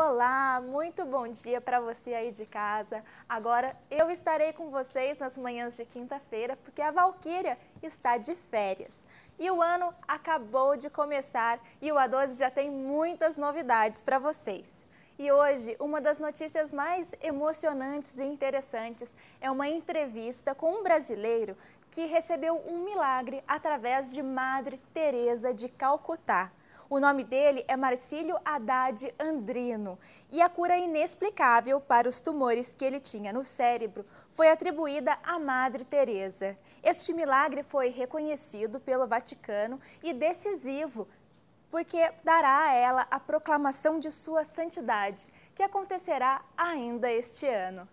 Olá, muito bom dia para você aí de casa. Agora eu estarei com vocês nas manhãs de quinta-feira porque a Valquíria está de férias. E o ano acabou de começar e o A12 já tem muitas novidades para vocês. E hoje, uma das notícias mais emocionantes e interessantes é uma entrevista com um brasileiro que recebeu um milagre através de Madre Teresa de Calcutá. O nome dele é Marcílio Haddad Andrino e a cura inexplicável para os tumores que ele tinha no cérebro foi atribuída à Madre Teresa. Este milagre foi reconhecido pelo Vaticano e decisivo porque dará a ela a proclamação de sua santidade, que acontecerá ainda este ano.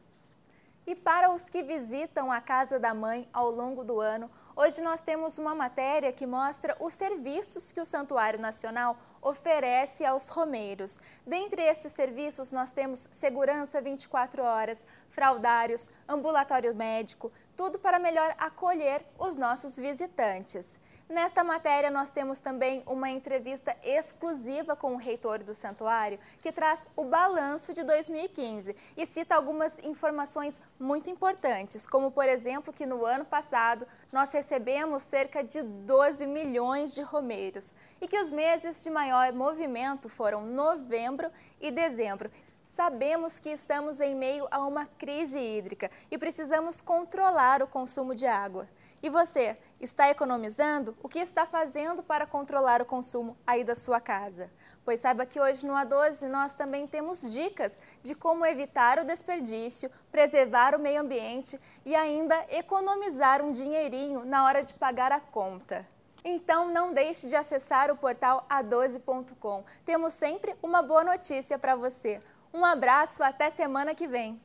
E para os que visitam a Casa da Mãe ao longo do ano, Hoje nós temos uma matéria que mostra os serviços que o Santuário Nacional oferece aos romeiros. Dentre estes serviços, nós temos segurança 24 horas, fraudários, ambulatório médico, tudo para melhor acolher os nossos visitantes. Nesta matéria, nós temos também uma entrevista exclusiva com o reitor do santuário, que traz o balanço de 2015 e cita algumas informações muito importantes, como, por exemplo, que no ano passado nós recebemos cerca de 12 milhões de romeiros e que os meses de maior movimento foram novembro e dezembro. Sabemos que estamos em meio a uma crise hídrica e precisamos controlar o consumo de água. E você, está economizando? O que está fazendo para controlar o consumo aí da sua casa? Pois saiba que hoje no A12 nós também temos dicas de como evitar o desperdício, preservar o meio ambiente e ainda economizar um dinheirinho na hora de pagar a conta. Então não deixe de acessar o portal a12.com. Temos sempre uma boa notícia para você. Um abraço, até semana que vem!